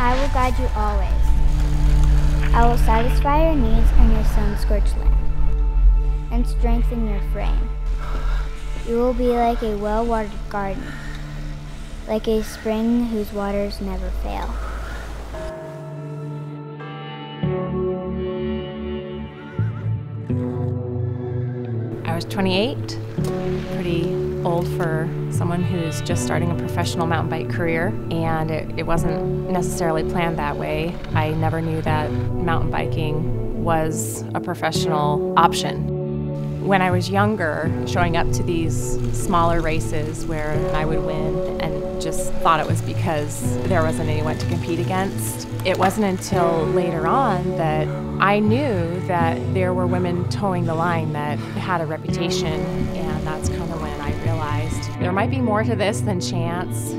I will guide you always. I will satisfy your needs in your sun-scorched land and strengthen your frame. You will be like a well-watered garden, like a spring whose waters never fail. I was 28, pretty for someone who's just starting a professional mountain bike career, and it, it, wasn't necessarily planned that way. I never knew that mountain biking was a professional option. When I was younger, showing up to these smaller races where I would win and just thought it was because there wasn't anyone to compete against, it wasn't until later on that I knew that there were women toeing the line that had a reputation, and that's kind of when I realized there might be more to this than chance.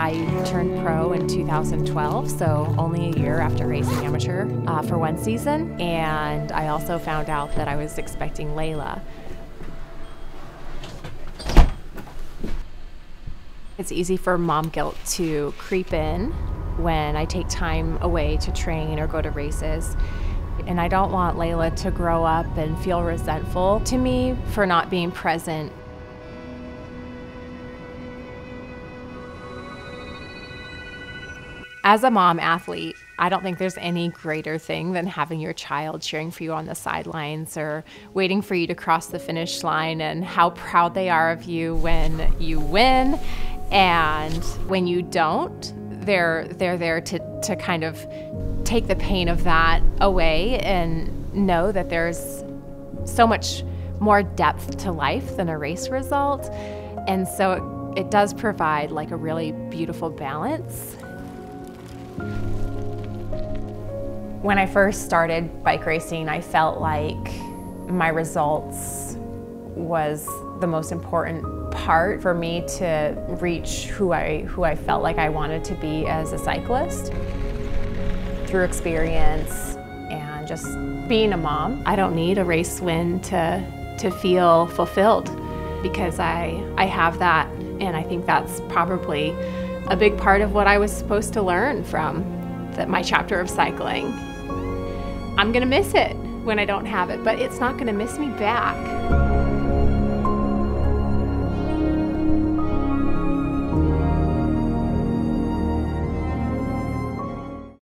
I turned pro in 2012, so only a year after racing amateur uh, for one season, and I also found out that I was expecting Layla. It's easy for mom guilt to creep in when I take time away to train or go to races. And I don't want Layla to grow up and feel resentful to me for not being present As a mom athlete, I don't think there's any greater thing than having your child cheering for you on the sidelines or waiting for you to cross the finish line and how proud they are of you when you win. And when you don't, they're they're there to, to kind of take the pain of that away and know that there's so much more depth to life than a race result. And so it, it does provide like a really beautiful balance when I first started bike racing, I felt like my results was the most important part for me to reach who I, who I felt like I wanted to be as a cyclist. Through experience and just being a mom, I don't need a race win to, to feel fulfilled because I, I have that and I think that's probably a big part of what I was supposed to learn from the, my chapter of cycling. I'm gonna miss it when I don't have it, but it's not gonna miss me back.